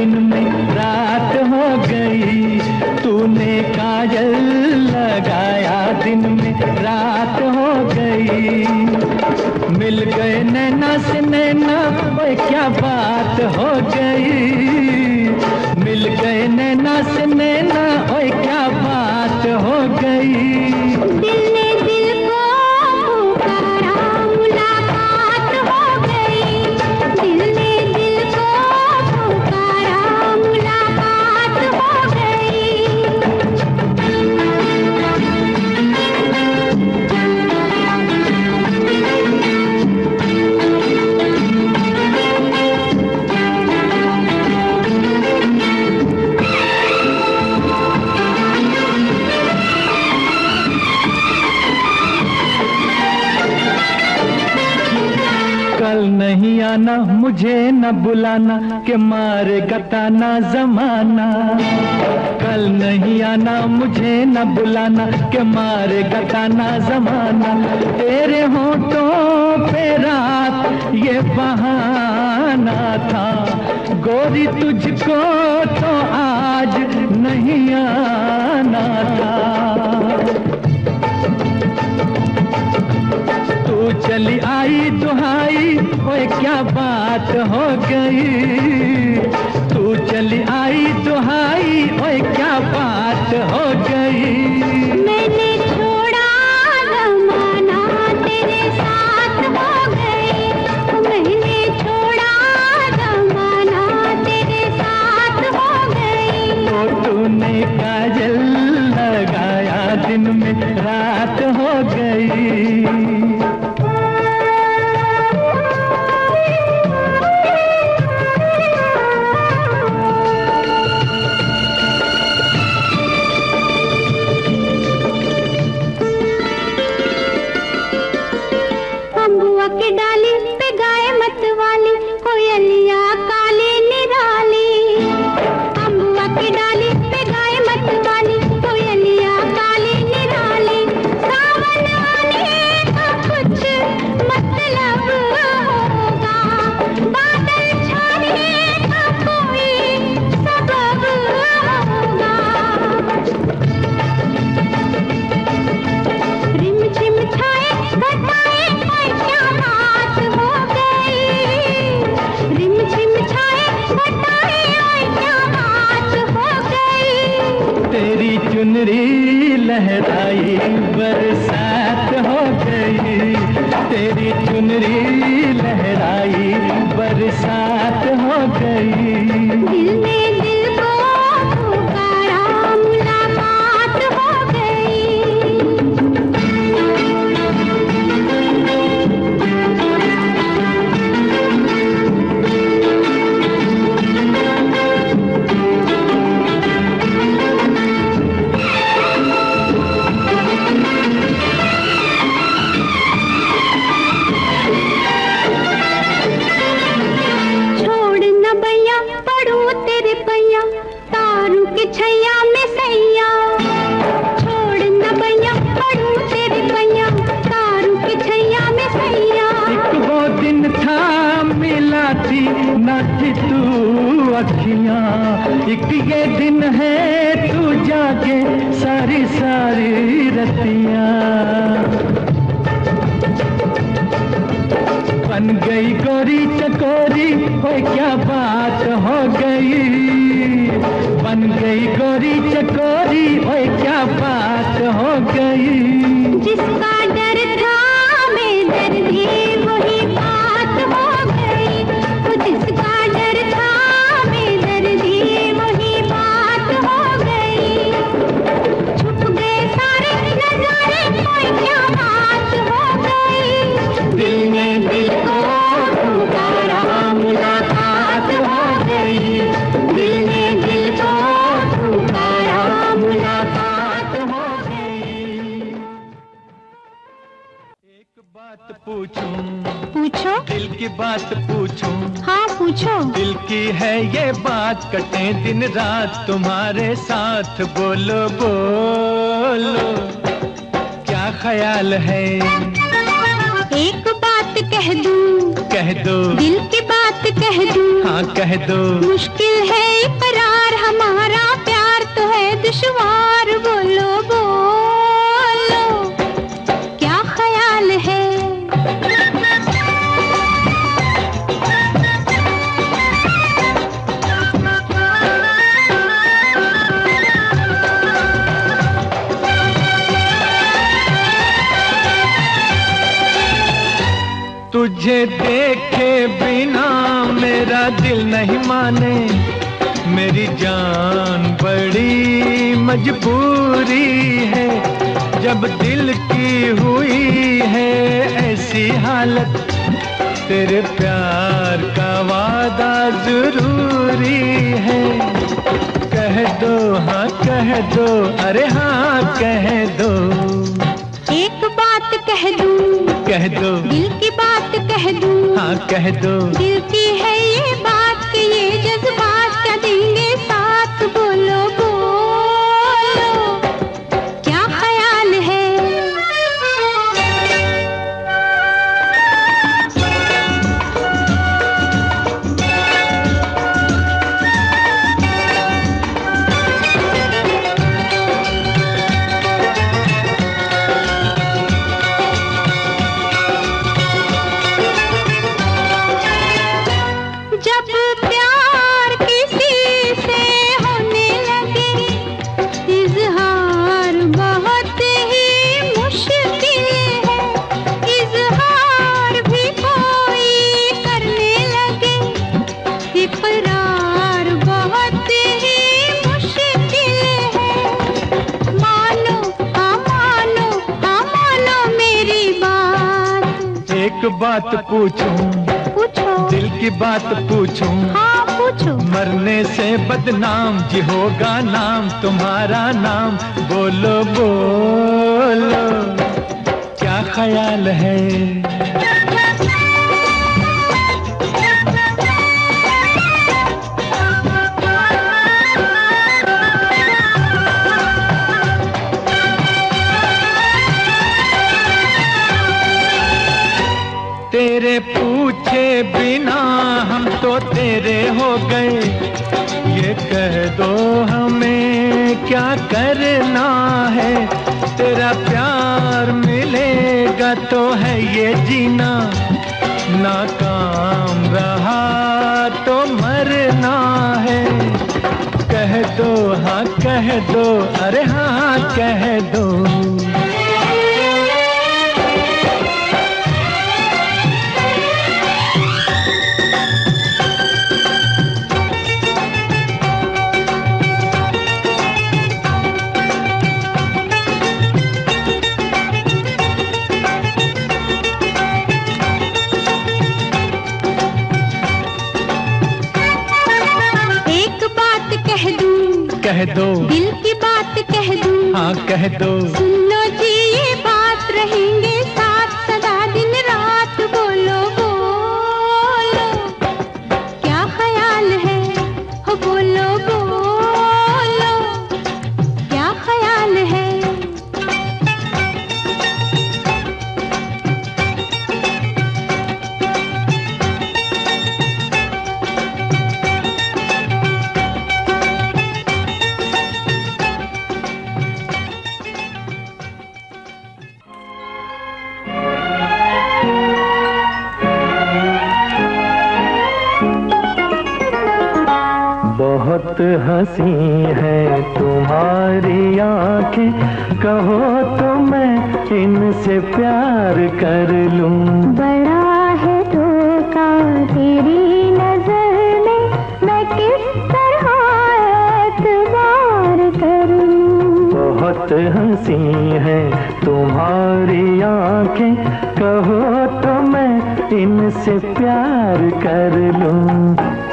दिन में मुझे न बुलाना के मारे गताना जमाना। कल नहीं आना, मुझे न बुलाना के मारे गताना जमाना। तेरे हो तो फेरा ये बहाना था। गोरी तुझको तो आज नहीं आना था। चली आई दुहाई, ओए क्या बात हो गई? तू चली आई दुहाई, ओए क्या बात हो गई? दिन है, तू जाके सारी सारी रतिया। बन गई गोरी चकोरी ओ क्या बात हो गई? बन गई गोरी चकोरी ओ क्या बात हो गई? जिसका बात पूछूँ। हाँ पूछो। दिल की है ये बात कटे दिन रात तुम्हारे साथ। बोलो बोलो क्या ख्याल है? एक बात कह दूँ। कह दो। दिल की बात कह दूँ। हाँ कह दो। मुश्किल है इकरार हमारा प्यार तो है दुश्वार। तुझे देखे बिना मेरा दिल नहीं माने। मेरी जान बड़ी मजबूरी है। जब दिल की हुई है ऐसी हालत तेरे प्यार का वादा ज़रूरी है। कह दो हाँ कह दो अरे हाँ कह दो। एक बात कह दूँ कह दो। दिल की बात कह दूँ? हाँ कह दो। दिल की एक बात पूछूँ। पूछो। दिल की बात पूछूँ। हाँ पूछो। मरने से बदनाम जी होगा नाम तुम्हारा नाम। बोलो बोलो। क्या ख्याल है? तेरे हो गए। ये कह दो हमें, क्या करना है? तेरा प्यार मिलेगा तो है ये जीना। नाकाम रहा तो मरना है। कह दो हाँ कह दो, अरे हाँ कह दो। दूँ। दिल की बात कह दूँ। हाँ कह दो। सुन हँसी है तुम्हारी आँखें कहो तो मैं इनसे प्यार कर लूँ। बड़ा है धोखा तेरी नज़र में मैं किस तरह एतबार करूँ बहुत हँसी है तुम्हारी आँखें कहो तो मैं इनसे प्यार कर लूँ।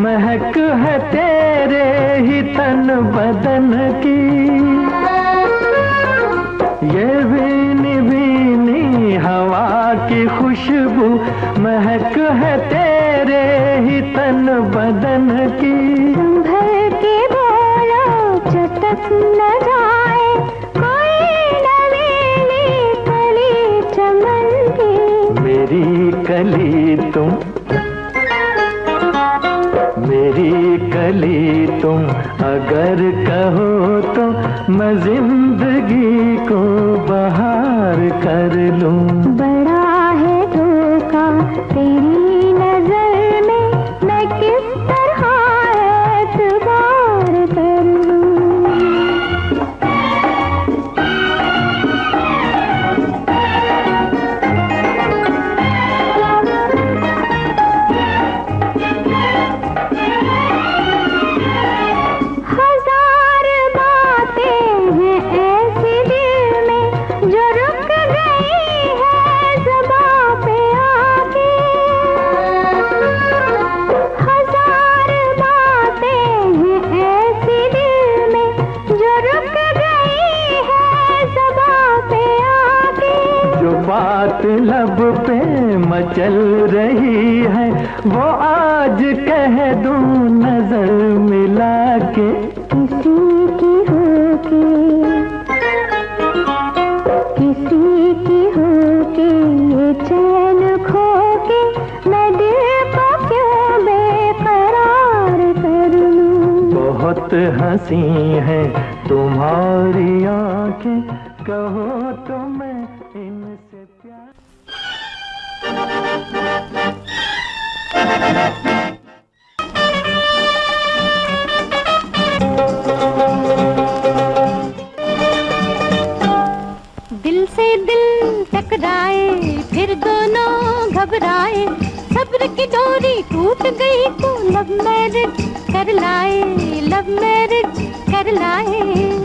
महक है तेरे ही तन बदन की। ये भीनी भीनी हवा की खुशबू महक है तेरे ही तन बदन की। अगर कहो तो मैं ज़िंदगी को बहार कर लूँ। बड़ा है धोखा तेरी हँसी है तुम्हारी आँखें कहो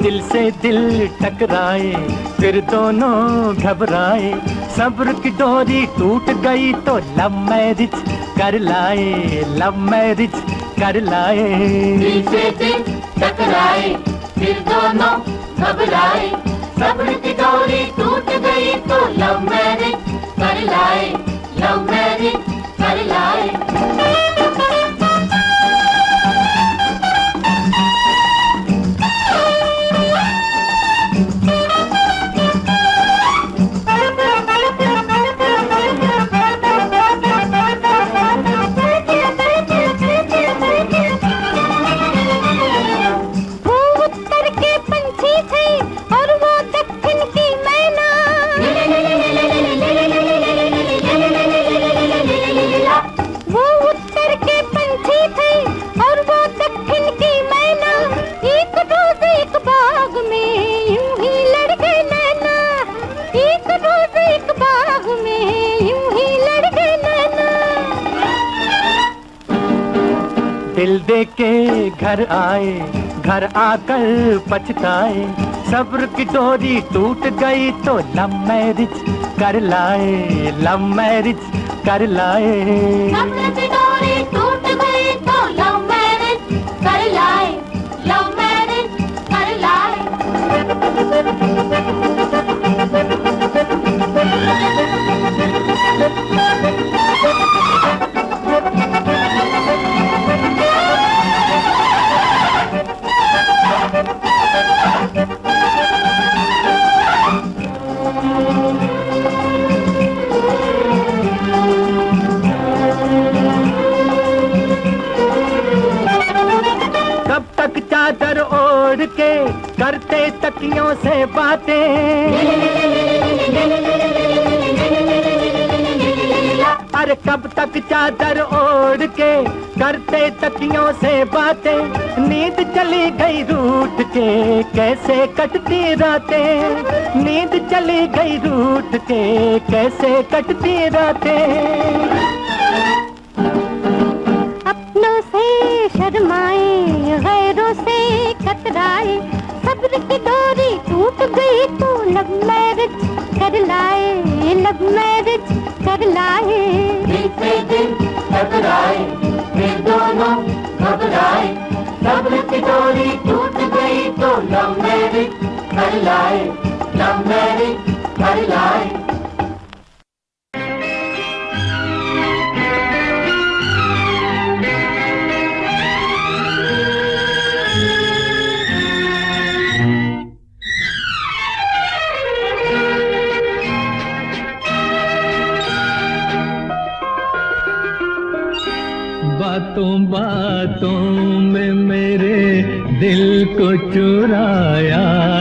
दिल से दिल टकराए, फिर दोनों घबराए। सब्र की डोरी टूट गई तो लव मैरिज कर लाए, लव मैरिज कर लाए। दिल से दिल टकराए, फिर दोनों घबराए। सब्र की डोरी टूट गई तो लव मैरिज कर लाए, लव मैरिज घर आए, घर आकर पछताए। सब्र की डोरी टूट गई तो लव मैरिज कर लाए, लव मैरिज कर लाए। तक चादर ओढ़ के करते तकियों से बातें। नींद चली गई रूठ के, कैसे कटती रातें? नींद चली गई रूठ के, कैसे कटती रातें? अपनों से शर्माए, गैरों से कतराए। सब्र की डोरी टूट गई तो लव मैरिज कर लाए लव मैरिज कर लाए। बीते दिन घबराए फिर दोनों घबराए। सब्र की डोरी टूट गई तो लव मैरिज कर लाए लव मैरिज बातों बातों में मेरे दिल को चुराया।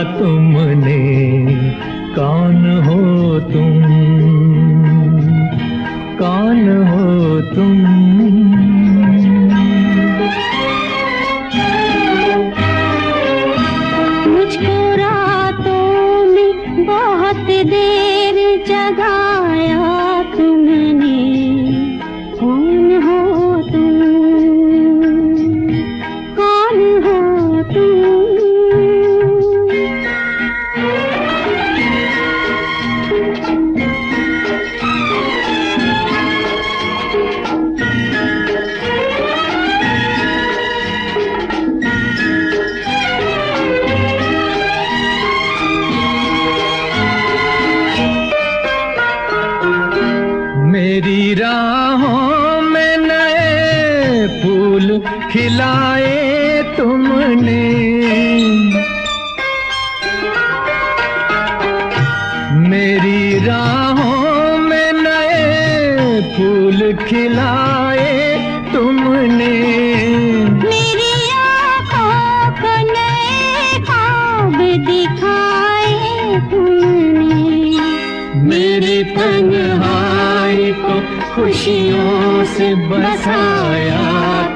तन्हाई को खुशियों से बसाया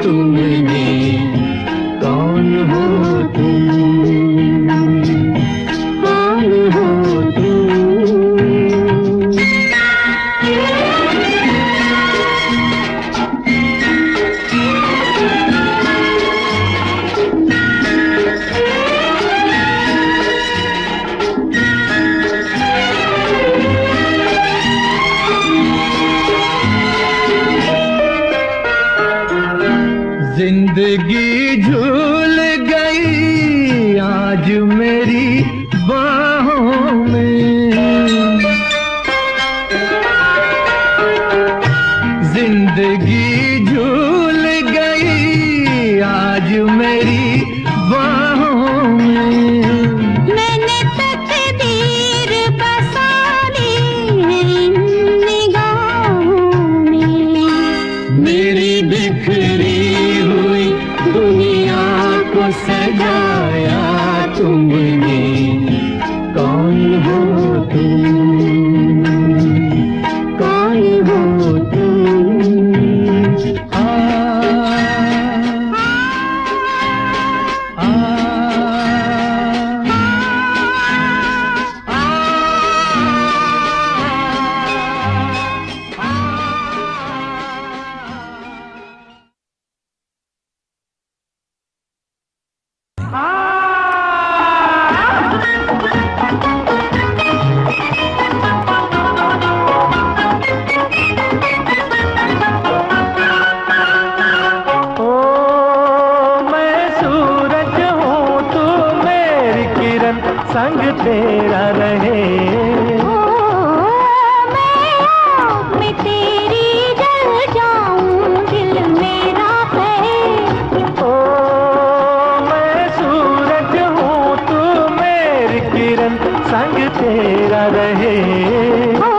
तुमने। कौन हो तेरा रहे। हाँ।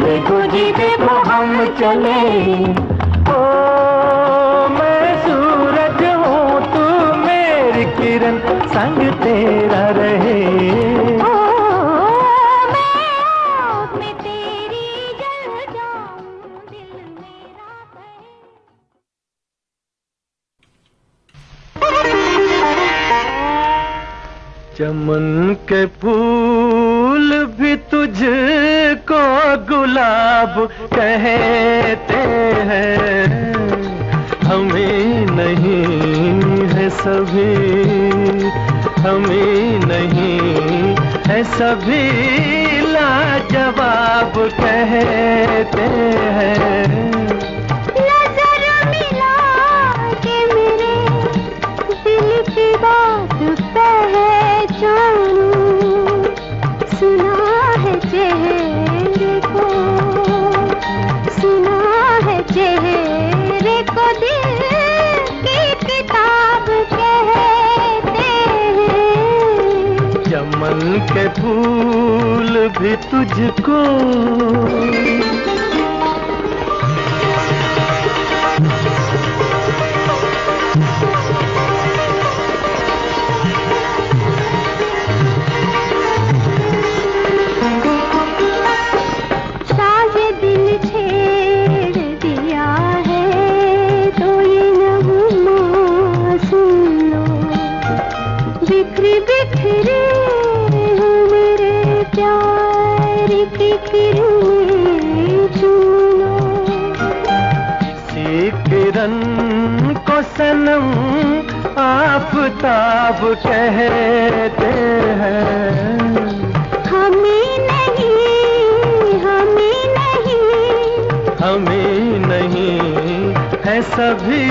संगे गुजी देखो हम चले। ओ मैं सूरज हूँ तू मेरी किरण संग तेरा रहे। चमन के फूल गुलाब कहते हैं हमें नहीं है सभी हमें नहीं है सभी लाजवाब कहते हैं। भूल भी तुझको आफताब कहते हैं। हमें नहीं हमें नहीं। हमें नहीं है सभी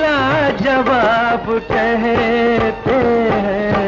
लाजवाब कहते हैं।